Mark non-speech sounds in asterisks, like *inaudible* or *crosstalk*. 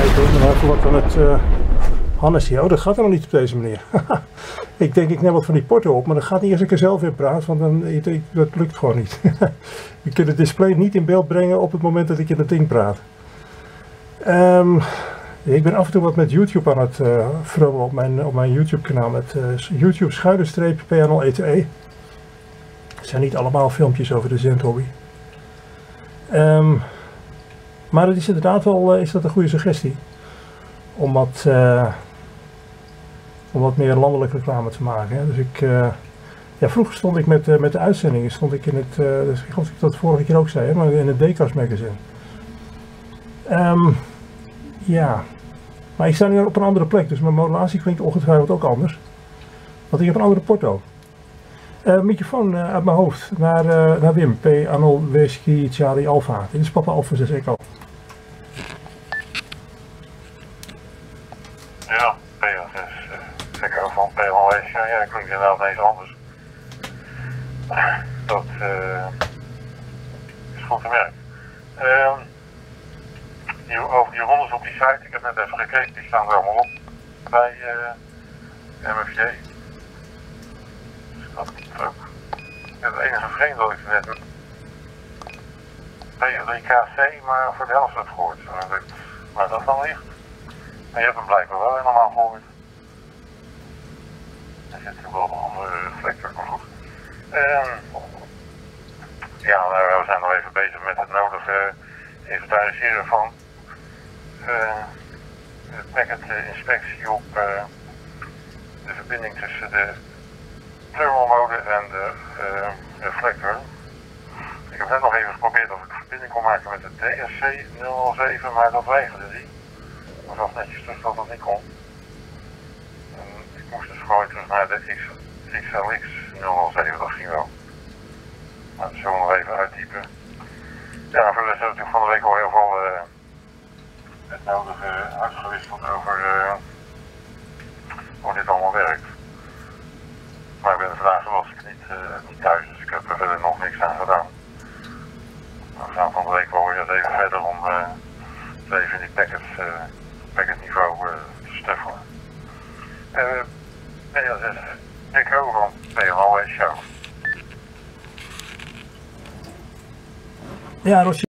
kijken hoor, even wat aan het... eh Hannes hier, oh dat gaat helemaal niet op deze manier. *laughs* ik denk ik neem wat van die porto op, maar dat gaat niet als ik er zelf in praat, want dan, dat lukt gewoon niet. je kunt het display niet in beeld brengen op het moment dat ik in het ding praat. Ehm, ik ben af en toe wat met YouTube aan het vromen op mijn, op mijn YouTube kanaal met eh, YouTube schuine streep PNL E2E. Het zijn niet allemaal filmpjes over de zendhobby. Ehm, maar het is inderdaad wel eh, is dat een goede suggestie. Om wat, eh, om wat meer landelijke reclame te maken. Hè. Dus ik, eh, ja, vroeger stond ik met, met de uitzendingen stond ik in het, dus ik geloof dat ik dat vorige keer ook zei, hè, maar in het Decas magazine. Ehm, ja, maar ik sta nu op een andere plek, dus mijn modulatie klinkt ongetwijfeld ook anders. Want ik heb een andere porto. Eh, microfoon uit mijn hoofd naar, naar Wim, P. Arnold Whisky Charlie Alpha. Dit is Papa Alpha 6 Echo. Ja, PLS is zeker van PLS. Ja, ja, klinkt inderdaad eens anders. Dat eh, is goed te merken. Ehm, over die rondes op die site, ik heb net even gekeken, die staan er allemaal op bij eh MFJ. Dus dat is ook. Het enige vreemde dat ik net P3KC, maar voor de helft heb gehoord. Maar dat dan ligt? Je hebt hem blijkbaar wel helemaal gehoord. Er zit natuurlijk wel een andere reflector, maar goed. Ehm, ja, we zijn nog even bezig met het nodige inventariseren van eh, de packet-inspectie op eh, de verbinding tussen de thermal mode en de eh, reflector. Ik heb net nog even geprobeerd of ik verbinding kon maken met de DSC 007, maar dat weigerde die. Maar was netjes terug dat dat niet. En ik moest dus gewoon terug naar de XLX 007, dat ging wel. Nou, dat zullen we nog even uittypen. Ja, de hebben we natuurlijk van de week al heel veel eh, het nodige uitgewisseld over eh, hoe dit allemaal werkt. Maar ik ben vandaag was ik niet, eh, niet thuis, dus ik heb er verder nog niks aan gedaan. Maar we gaan van de week wel weer even verder om het even in die packet, eh, packet niveau eh, te stuffelen. Eh PLS Echo van PLO Show. Ja, Rosje.